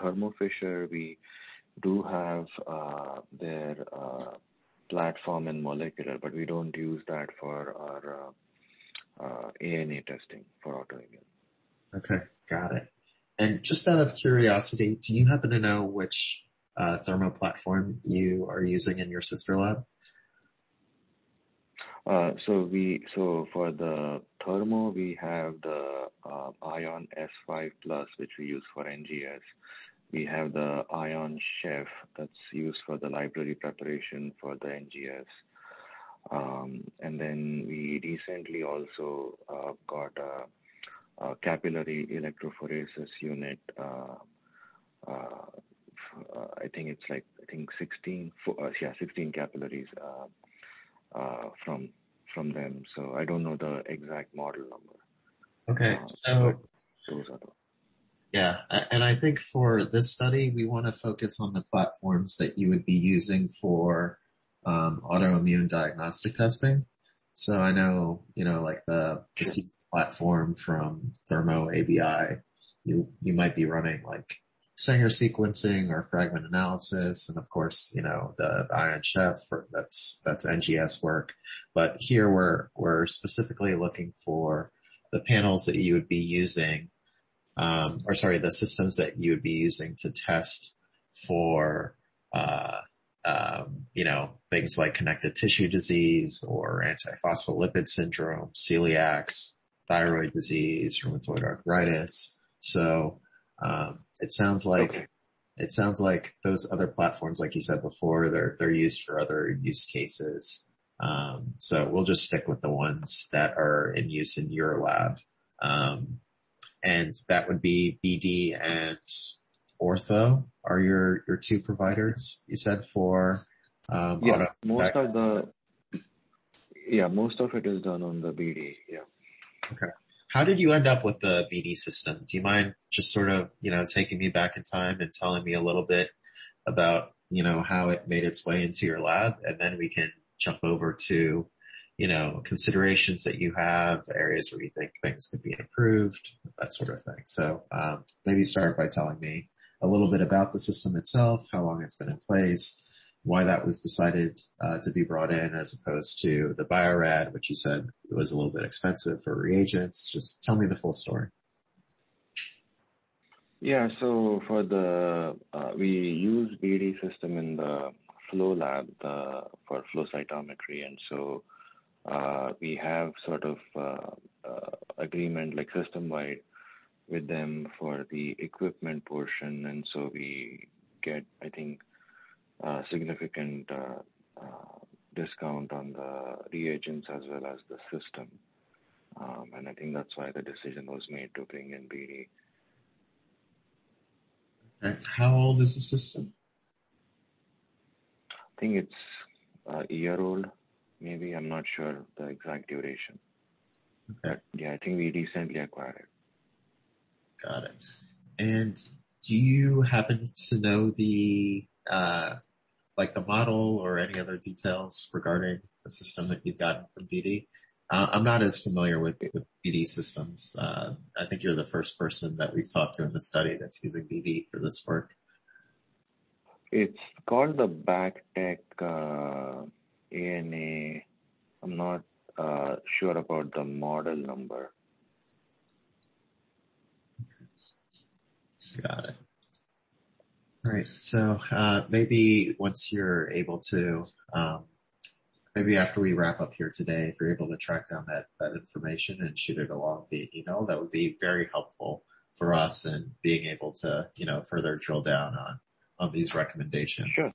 Thermo Fisher, we do have uh, their uh, platform in molecular, but we don't use that for our uh, uh ANA testing for autoimmune. Okay, got it. And just out of curiosity, do you happen to know which uh, Thermo platform you are using in your sister lab? Uh, so we so for the thermo we have the uh, Ion S5 Plus which we use for NGS. We have the Ion Chef that's used for the library preparation for the NGS. Um, and then we recently also uh, got a, capillary electrophoresis unit. I think it's like I think 16, uh, yeah, 16 capillaries from from them. So I don't know the exact model number. Okay, so those are the yeah, and I think for this study, we want to focus on the platforms that you would be using for um, autoimmune diagnostic testing. So I know, you know, like the, the platform from Thermo ABI, you you might be running like Sanger sequencing or fragment analysis, and of course, you know, the, the Ion Chef for, that's, that's NGS work. But here we're, we're specifically looking for the panels that you would be using, um, or sorry, the systems that you would be using to test for, uh, um, you know, things like connective tissue disease or antiphospholipid syndrome, celiacs, thyroid disease, rheumatoid arthritis. So, um, it sounds like okay. it sounds like those other platforms, like you said before, they're they're used for other use cases. Um, so we'll just stick with the ones that are in use in your lab, um, and that would be BD and Ortho are your your two providers. You said for um, yeah, most of the yeah most of it is done on the BD. Yeah. Okay. How did you end up with the BD system? Do you mind just sort of, you know, taking me back in time and telling me a little bit about, you know, how it made its way into your lab? And then we can jump over to, you know, considerations that you have, areas where you think things could be improved, that sort of thing. So, um, maybe start by telling me a little bit about the system itself, how long it's been in place, why that was decided uh, to be brought in as opposed to the Bio-Rad, which you said it was a little bit expensive for reagents. Just tell me the full story. Yeah, so for the uh, we use BD system in the flow lab for flow cytometry, and so uh, we have sort of uh, uh, agreement like system wide with them for the equipment portion, and so we get I think significant uh, uh, discount on the reagents as well as the system. Um, and I think that's why the decision was made to bring in BD. Okay. How old is the system? I think it's a year old, maybe. I'm not sure the exact duration. Okay. Yeah, I think we recently acquired it. Got it. And do you happen to know the uh, like the model or any other details regarding the system that you've gotten from BD? Uh, I'm not as familiar with, with BD systems. Uh, I think you're the first person that we've talked to in the study that's using BD for this work. It's called the BACTEC uh, ANA. I'm not uh, sure about the model number. Got it. All right. So uh, maybe once you're able to, um, maybe after we wrap up here today, if you're able to track down that that information and shoot it along via email, that would be very helpful for us and being able to, you know, further drill down on on these recommendations. Sure.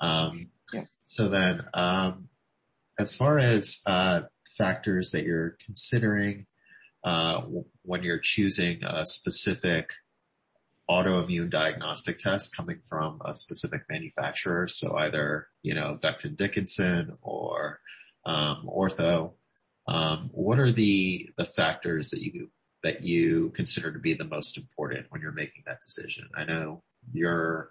Um, yeah. So then, um, as far as uh, factors that you're considering uh, when you're choosing a specific autoimmune diagnostic test coming from a specific manufacturer. So either, you know, Becton Dickinson or, um, Ortho. Um, what are the, the factors that you, that you consider to be the most important when you're making that decision? I know you're,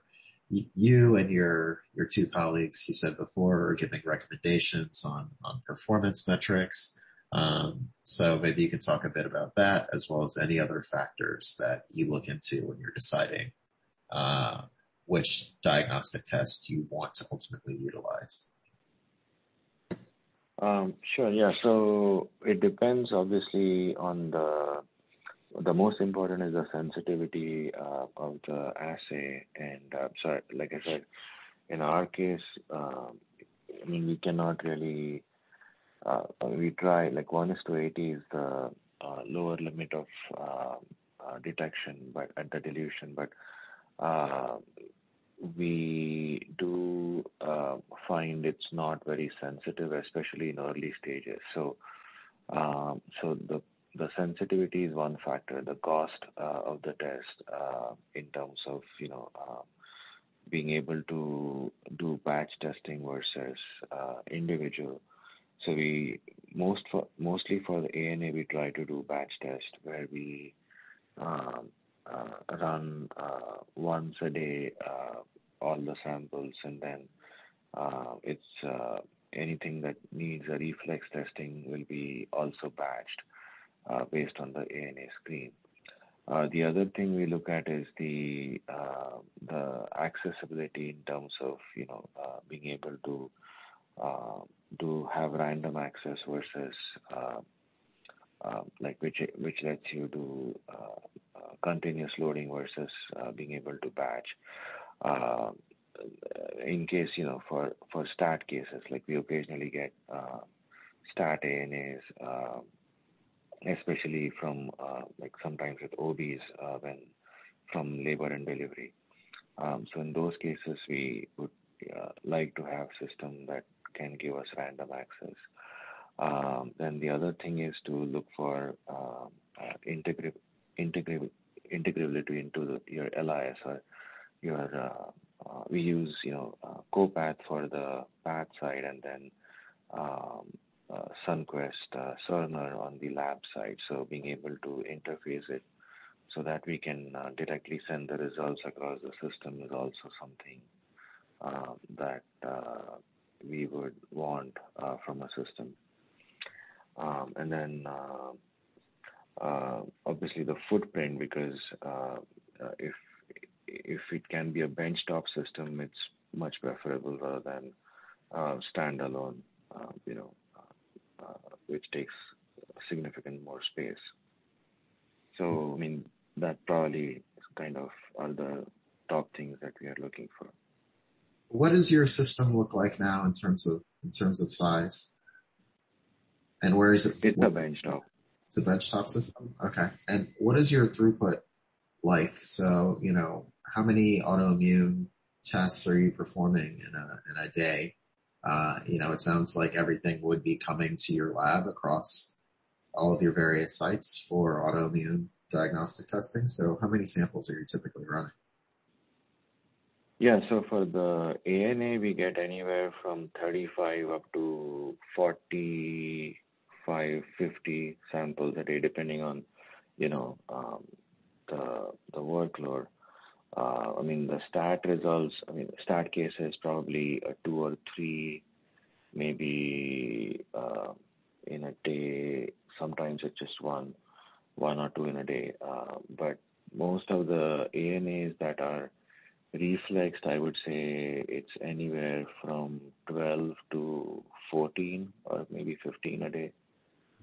you and your, your two colleagues, you said before, are giving recommendations on, on performance metrics. Um, so maybe you can talk a bit about that as well as any other factors that you look into when you're deciding uh, which diagnostic test you want to ultimately utilize? Um, sure. Yeah. So it depends obviously on the the most important is the sensitivity uh, of the assay. And uh, so, like I said, in our case, uh, I mean, we cannot really, we try, like 1 is to 80 is the uh, lower limit of uh, detection but at the dilution. But we do uh, find it's not very sensitive, especially in early stages. So, um, so the the sensitivity is one factor. The cost uh, of the test, uh, in terms of you know uh, being able to do batch testing versus uh, individual. So we most for mostly for the ANA we try to do batch test where we um, uh, run uh, once a day all the samples, and then uh, it's uh, anything that needs a reflex testing will be also batched uh, based on the ANA screen. Uh, the other thing we look at is the uh, the accessibility in terms of you know uh, being able to to have random access versus like which which lets you do continuous loading versus being able to batch. Uh, in case you know for for stat cases like we occasionally get uh, stat ANAs uh, especially from uh, like sometimes with OBs uh, when from labor and delivery um, so in those cases we would uh, like to have system that can give us random access um, then the other thing is to look for uh, integrability into the, your LIS or your uh, uh, we use you know uh, CoPath for the path side and then um, uh, Sunquest uh, Cerner on the lab side. So being able to interface it so that we can uh, directly send the results across the system is also something uh, that we would want uh, from a system. Um, and then uh, uh, obviously the footprint because if if it can be a benchtop system, it's much preferable rather than standalone, you know, which takes significant more space. So, I mean, that probably kind of are the top things that we are looking for. What does your system look like now in terms of in terms of size? And where is it? It's a benchtop. It's a benchtop system. Okay. And what is your throughput like? So, you know, how many autoimmune tests are you performing in a, in a day? Uh, you know, it sounds like everything would be coming to your lab across all of your various sites for autoimmune diagnostic testing. So how many samples are you typically running? Yeah, so for the ANA, we get anywhere from 35 up to 45, 50 samples a day, depending on, you know, um, the the workload. Uh, I mean, the stat results, I mean, stat cases probably a two or three, maybe uh, in a day. Sometimes it's just one, one or two in a day. Uh, but most of the ANAs that are reflexed, I would say it's anywhere from 12 to 14 or maybe 15 a day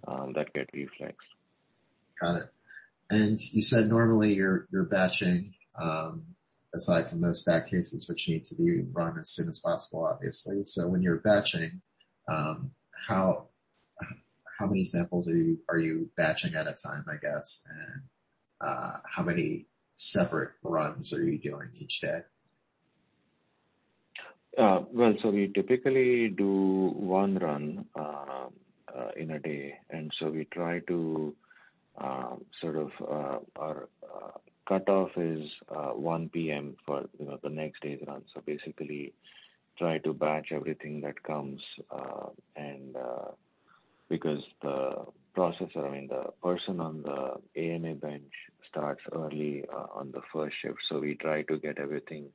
um, that get reflexed. Got it. And you said normally you're you're batching um, aside from those stat cases which need to be run as soon as possible, obviously. So when you're batching, um, how how many samples are you are you batching at a time, I guess, and uh, how many separate runs are you doing each day? Uh, well, so we typically do one run uh, uh, in a day, and so we try to uh, sort of uh, our uh, cutoff is uh, 1 p.m. for you know the next day's run. So basically, try to batch everything that comes, and because the processor, I mean the person on the ANA bench starts early uh, on the first shift, so we try to get everything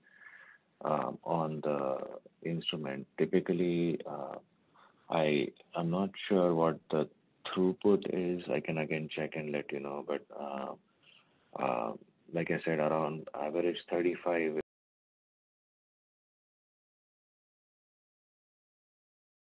um, on the instrument. Typically, uh, I I'm not sure what the throughput is. I can again check and let you know, but uh, like I said, around average 35